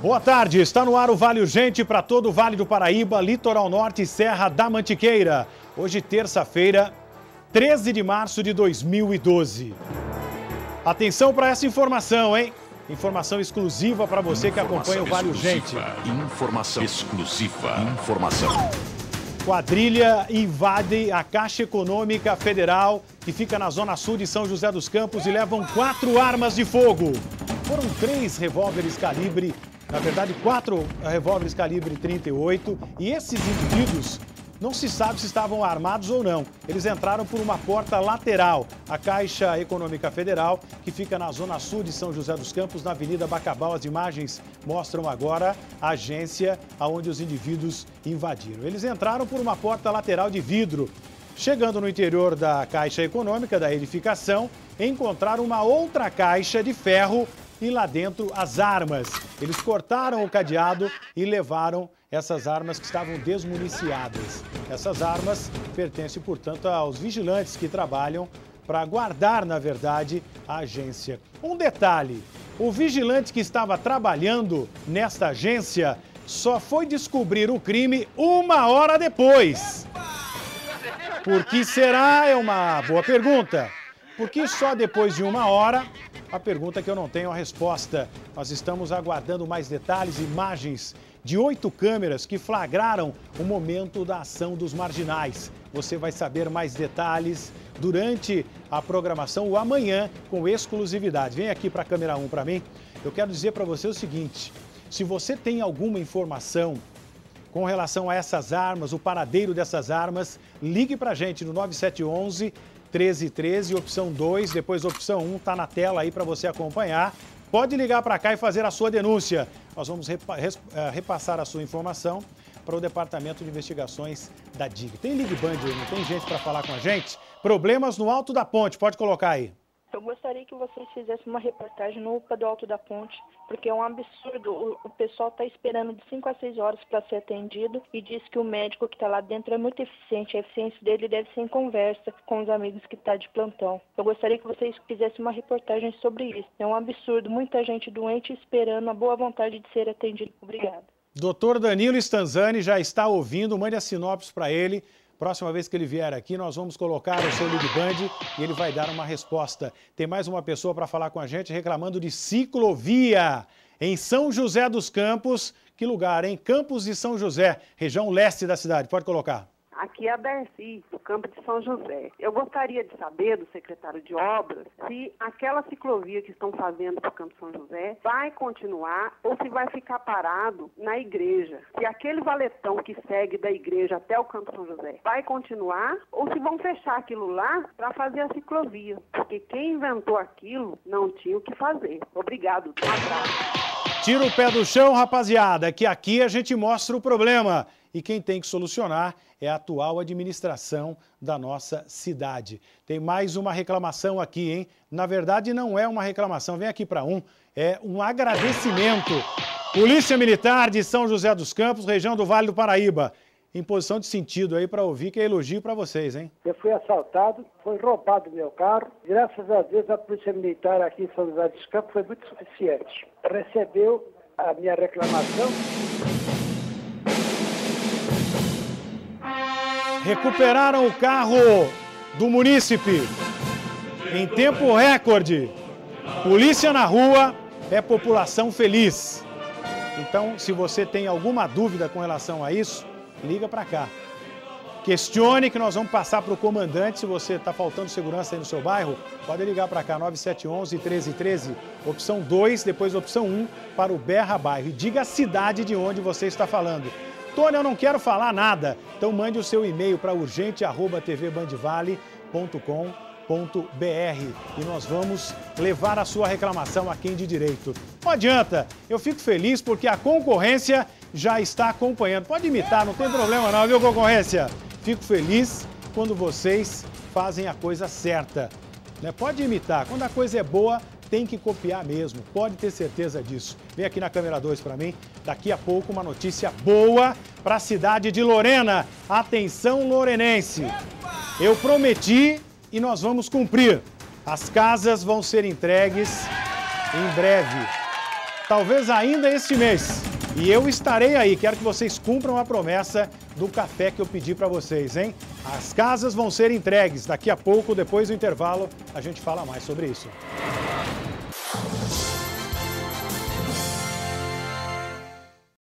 Boa tarde, está no ar o Vale Urgente para todo o Vale do Paraíba, Litoral Norte e Serra da Mantiqueira. Hoje, terça-feira, 13 de março de 2012. Atenção para essa informação, hein? Informação exclusiva para você que acompanha o Vale Urgente. Informação exclusiva. Informação. Quadrilha invade a Caixa Econômica Federal, que fica na zona sul de São José dos Campos, e levam quatro armas de fogo. Foram três revólveres calibre na verdade, quatro revólveres calibre 38 e esses indivíduos não se sabe se estavam armados ou não. Eles entraram por uma porta lateral. A Caixa Econômica Federal, que fica na zona sul de São José dos Campos, na Avenida Bacabal. As imagens mostram agora a agência onde os indivíduos invadiram. Eles entraram por uma porta lateral de vidro. Chegando no interior da Caixa Econômica, da edificação, encontraram uma outra caixa de ferro e lá dentro as armas. Eles cortaram o cadeado e levaram essas armas que estavam desmuniciadas. Essas armas pertencem, portanto, aos vigilantes que trabalham para guardar, na verdade, a agência. Um detalhe: o vigilante que estava trabalhando nesta agência só foi descobrir o crime uma hora depois. Por que será? É uma boa pergunta. Porque só depois de uma hora a pergunta que eu não tenho a resposta. Nós estamos aguardando mais detalhes, imagens de oito câmeras que flagraram o momento da ação dos marginais. Você vai saber mais detalhes durante a programação o amanhã com exclusividade. Vem aqui para a câmera 1 para mim. Eu quero dizer para você o seguinte: se você tem alguma informação com relação a essas armas, o paradeiro dessas armas, ligue para a gente no 9711 1313, opção 2, depois opção 1, está na tela aí para você acompanhar. Pode ligar para cá e fazer a sua denúncia. Nós vamos repa eh, repassar a sua informação para o Departamento de Investigações da DIG. Tem Ligue Band aí, não tem gente para falar com a gente? Problemas no Alto da Ponte, pode colocar aí. Eu gostaria que vocês fizessem uma reportagem no UPA do Alto da Ponte, porque é um absurdo. O, o pessoal está esperando de 5 a 6 horas para ser atendido e diz que o médico que está lá dentro é muito eficiente. A eficiência dele deve ser em conversa com os amigos que estão tá de plantão. Eu gostaria que vocês fizessem uma reportagem sobre isso. É um absurdo. Muita gente doente esperando a boa vontade de ser atendido. Obrigada. Doutor Danilo Stanzani já está ouvindo, mande a sinopse para ele Próxima vez que ele vier aqui, nós vamos colocar o seu Ligue Band e ele vai dar uma resposta. Tem mais uma pessoa para falar com a gente reclamando de ciclovia em São José dos Campos. Que lugar, hein? Campos de São José, região leste da cidade. Pode colocar. Aqui é a Darcy, do campo de São José. Eu gostaria de saber do secretário de obras se aquela ciclovia que estão fazendo para o campo de São José vai continuar ou se vai ficar parado na igreja. Se aquele valetão que segue da igreja até o campo de São José vai continuar ou se vão fechar aquilo lá para fazer a ciclovia. Porque quem inventou aquilo não tinha o que fazer. Obrigado. Um abraço. Tira o pé do chão, rapaziada, que aqui a gente mostra o problema e quem tem que solucionar é a atual administração da nossa cidade. Tem mais uma reclamação aqui, hein? Na verdade, não é uma reclamação, vem aqui para um, é um agradecimento. Polícia Militar de São José dos Campos, região do Vale do Paraíba. Em posição de sentido aí para ouvir, que é elogio para vocês, hein? Eu fui assaltado, foi roubado meu carro. Graças a Deus, a Polícia Militar aqui em São José dos Campos foi muito suficiente. Recebeu a minha reclamação recuperaram o carro do munícipe em tempo recorde. Polícia na rua é população feliz. Então, se você tem alguma dúvida com relação a isso, liga para cá. Questione que nós vamos passar para o comandante. Se você está faltando segurança aí no seu bairro, pode ligar para cá, 9711 1313, opção 2, depois opção 1 para o Berra Bairro. E diga a cidade de onde você está falando. Tony, eu não quero falar nada. Então mande o seu e-mail para urgente@tvbandvale.com.br e nós vamos levar a sua reclamação a quem de direito. Não adianta, eu fico feliz porque a concorrência já está acompanhando. Pode imitar, não tem problema não, viu concorrência? Fico feliz quando vocês fazem a coisa certa. Né? Pode imitar, quando a coisa é boa, tem que copiar mesmo, pode ter certeza disso. Vem aqui na câmera 2 para mim, daqui a pouco uma notícia boa para a cidade de Lorena. Atenção lorenense, eu prometi e nós vamos cumprir. As casas vão ser entregues em breve. talvez ainda este mês. E eu estarei aí, quero que vocês cumpram a promessa do café que eu pedi para vocês, hein? As casas vão ser entregues. Daqui a pouco, depois do intervalo, a gente fala mais sobre isso.